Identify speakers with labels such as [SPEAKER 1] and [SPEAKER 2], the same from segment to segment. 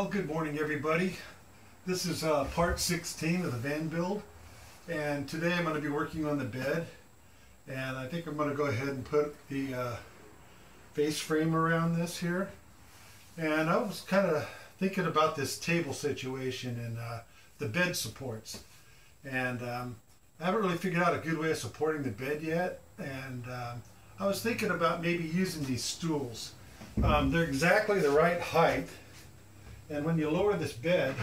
[SPEAKER 1] Well, good morning, everybody. This is uh, part 16 of the van build, and today I'm going to be working on the bed. And I think I'm going to go ahead and put the uh, face frame around this here. And I was kind of thinking about this table situation and uh, the bed supports. And um, I haven't really figured out a good way of supporting the bed yet. And um, I was thinking about maybe using these stools. Um, they're exactly the right height. And when you lower this bed,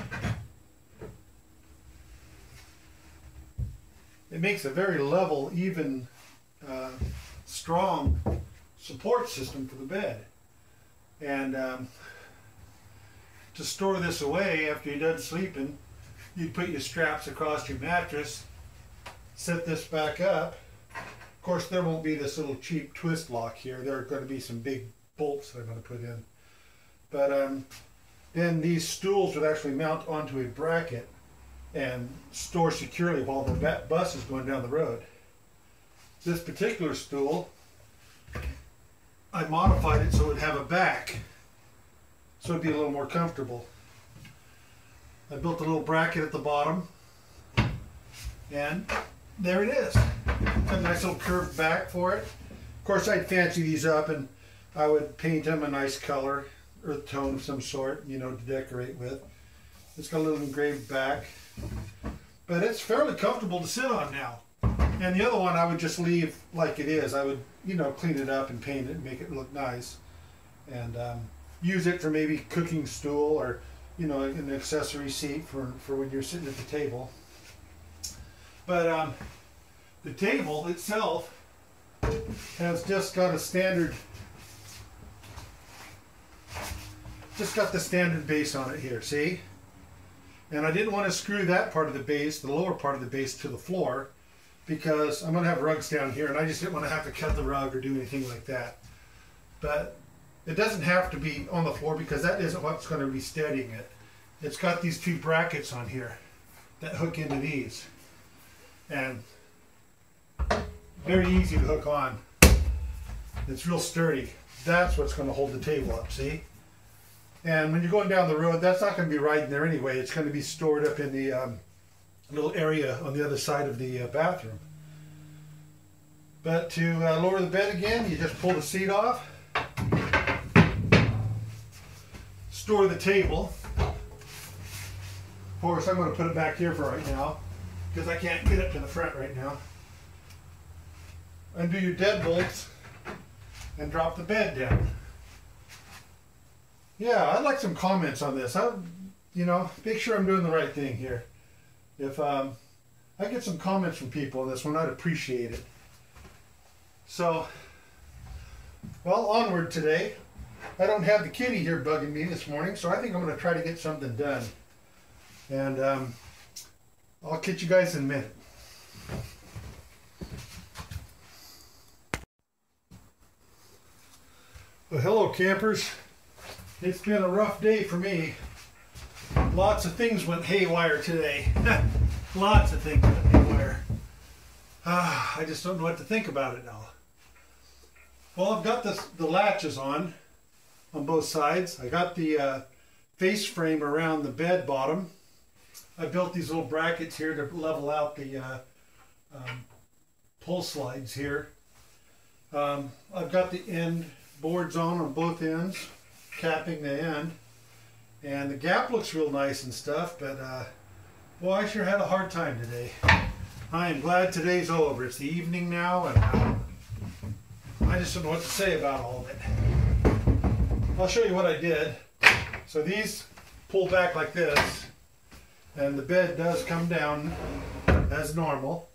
[SPEAKER 1] it makes a very level, even, uh, strong support system for the bed. And um, to store this away after you're done sleeping, you'd put your straps across your mattress, set this back up. Of course, there won't be this little cheap twist lock here. There are going to be some big bolts that I'm going to put in. But um, then these stools would actually mount onto a bracket and store securely while the bus is going down the road. This particular stool, I modified it so it would have a back, so it'd be a little more comfortable. I built a little bracket at the bottom, and there it is. A nice little curved back for it. Of course, I'd fancy these up and I would paint them a nice color, earth tone of some sort, you know, to decorate with. It's got a little engraved back, but it's fairly comfortable to sit on now. And the other one I would just leave like it is. I would, you know, clean it up and paint it and make it look nice. And um, use it for maybe cooking stool or, you know, an accessory seat for, for when you're sitting at the table. But um, the table itself has just got a standard just got the standard base on it here, see? And I didn't want to screw that part of the base, the lower part of the base, to the floor because I'm going to have rugs down here and I just didn't want to have to cut the rug or do anything like that. But it doesn't have to be on the floor because that isn't what's going to be steadying it. It's got these two brackets on here that hook into these. And very easy to hook on. It's real sturdy. That's what's going to hold the table up, see? And when you're going down the road, that's not going to be riding there anyway. It's going to be stored up in the um, little area on the other side of the uh, bathroom. But to uh, lower the bed again, you just pull the seat off. Store the table. Of course, I'm going to put it back here for right now because I can't get up to the front right now. Undo your deadbolts and drop the bed down. Yeah, I'd like some comments on this. I, you know, make sure I'm doing the right thing here. If um, I get some comments from people on this one, I'd appreciate it. So, well, onward today. I don't have the kitty here bugging me this morning, so I think I'm going to try to get something done. And um, I'll catch you guys in a minute. Well, hello, campers. It's been a rough day for me. Lots of things went haywire today. Lots of things went haywire. Ah, I just don't know what to think about it now. Well, I've got this, the latches on, on both sides. I got the uh, face frame around the bed bottom. I built these little brackets here to level out the uh, um, pull slides here. Um, I've got the end boards on on both ends capping the end. And the gap looks real nice and stuff, but uh, I sure had a hard time today. I am glad today's over. It's the evening now, and uh, I just don't know what to say about all of it. I'll show you what I did. So these pull back like this, and the bed does come down as normal.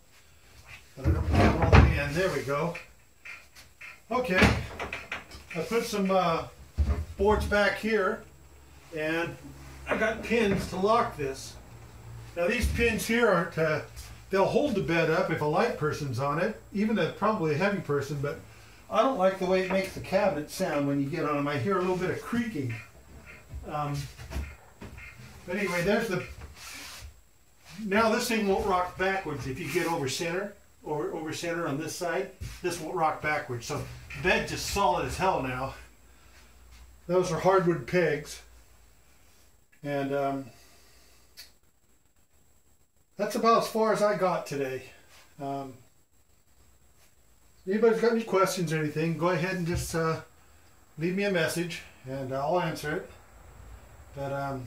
[SPEAKER 1] But I don't all the end. There we go. Okay, I put some uh, boards back here and I've got pins to lock this. Now these pins here aren't, uh, they'll hold the bed up if a light person's on it, even a probably a heavy person, but I don't like the way it makes the cabinet sound when you get on them. I hear a little bit of creaking. Um, but anyway, there's the, now this thing won't rock backwards if you get over center, over, over center on this side. This won't rock backwards. So bed just solid as hell now. Those are hardwood pegs. And um, that's about as far as I got today. Um, anybody's got any questions or anything, go ahead and just uh, leave me a message and I'll answer it. But um,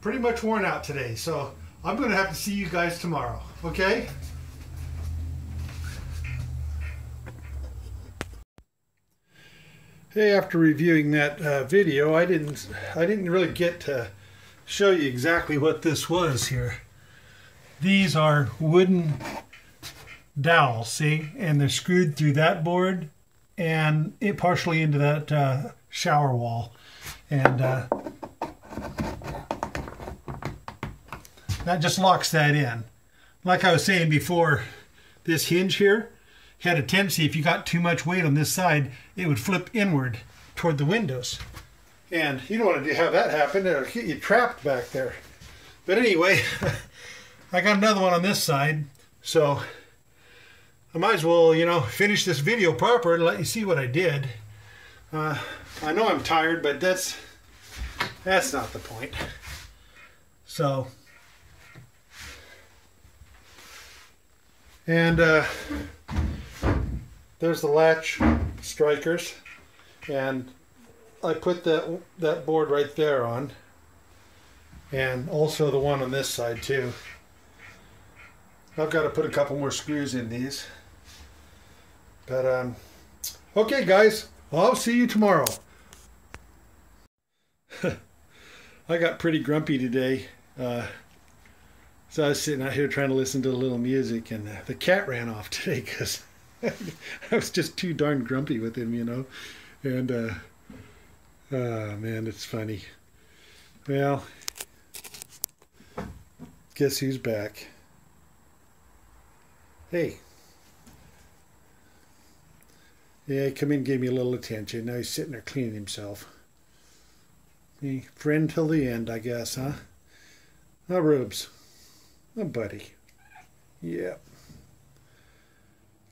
[SPEAKER 1] pretty much worn out today, so I'm going to have to see you guys tomorrow. Okay? Hey, after reviewing that uh, video, I didn't I didn't really get to show you exactly what this was here. These are wooden dowels, see, and they're screwed through that board and it partially into that uh, shower wall, and uh, that just locks that in. Like I was saying before, this hinge here had a tendency, if you got too much weight on this side, it would flip inward toward the windows. And you don't want to have that happen, it'll get you trapped back there. But anyway, I got another one on this side, so I might as well, you know, finish this video proper and let you see what I did. Uh, I know I'm tired, but that's that's not the point. So, and uh, there's the latch strikers, and I put that that board right there on, and also the one on this side too. I've got to put a couple more screws in these. But, um, okay, guys, I'll see you tomorrow. I got pretty grumpy today. Uh, so I was sitting out here trying to listen to a little music, and uh, the cat ran off today because I was just too darn grumpy with him, you know. And, uh, oh man, it's funny. Well, guess who's back? Hey. Yeah, he come in gave me a little attention. Now he's sitting there cleaning himself. Hey, friend till the end, I guess, huh? Now, Rubes. Oh, buddy. Yeah.